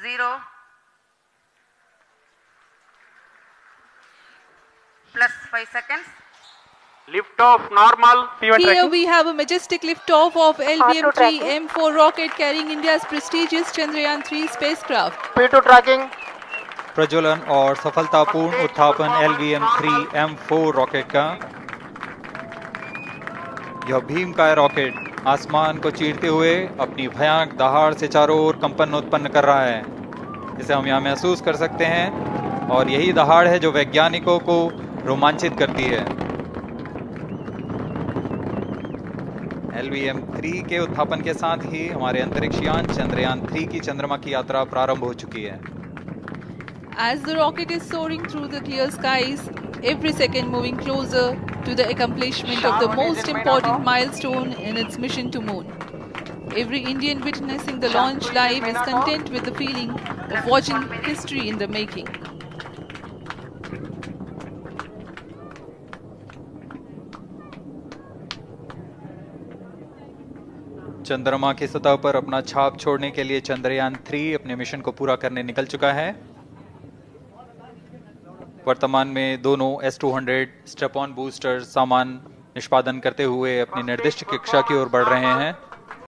zero plus five seconds. Lift off normal. P1 Here tracking. we have a majestic liftoff of LVM-3 M4 rocket carrying India's prestigious Chandrayaan-3 spacecraft. P2 tracking. प्रज्वलन और सफलतापूर्ण उत्थापन L V M three M four rocket का यह भीम का rocket आसमान को चीरते हुए अपनी भयानक दहाड़ से चारों ओर कंपन उत्पन्न कर रहा है। इसे हम यहाँ महसूस कर सकते हैं और यही दहाड़ है जो वैज्ञानिकों को रोमांचित करती है। एल वी एम थ्री के उत्थापन के साथ ही हमारे अंतरिक्ष यान चंद्रयान थ्री की चंद्रमा की यात्रा प्रारंभ हो चुकी है। As the rocket is soaring through the clear skies, every second moving closer to the accomplishment of the most important milestone in its mission to moon. Every Indian witnessing the launch live is content with the feeling of watching history in the making. चंद्रमा की सतह पर अपना छाप छोड़ने के लिए Chandrayaan three अपने मिशन को पूरा करने निकल चुका है वर्तमान में दोनों S two hundred strap-on booster सामान निष्पादन करते हुए अपनी निर्दिष्ट कक्षा की ओर बढ़ रहे हैं।